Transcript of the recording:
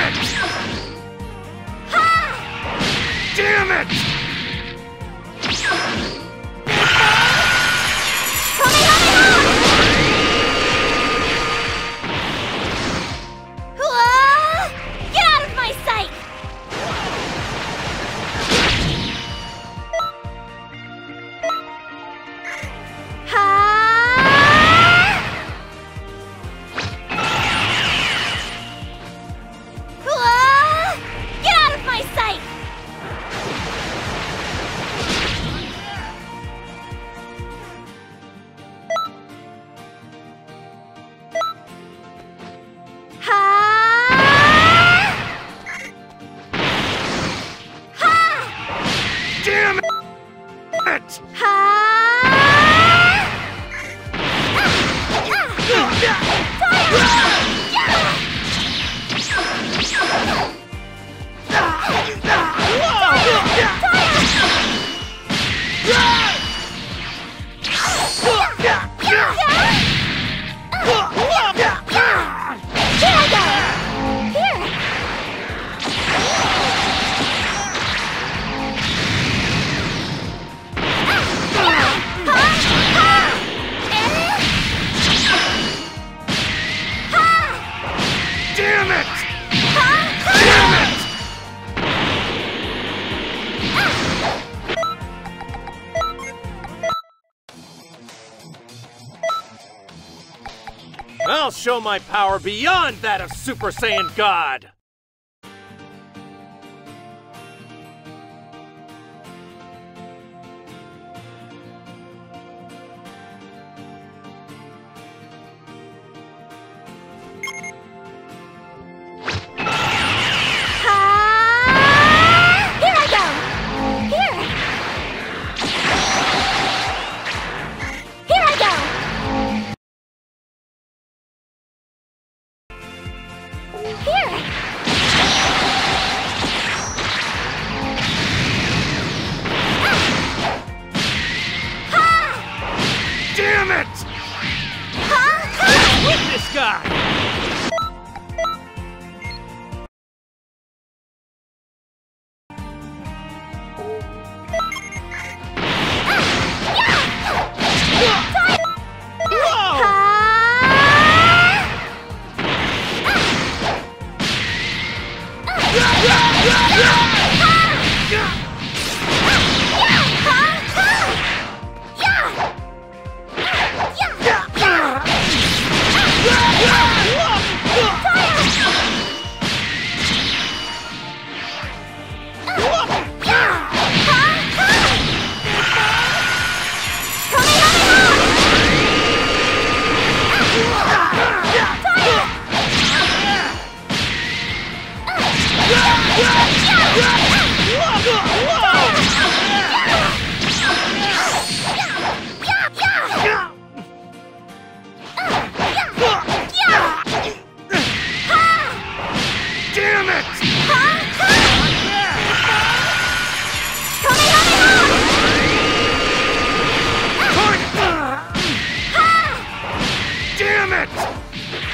Damn it! Ha! Damn it! Ha! I'll show my power beyond that of Super Saiyan God! Damn it! Hit this guy! Damn Damn it!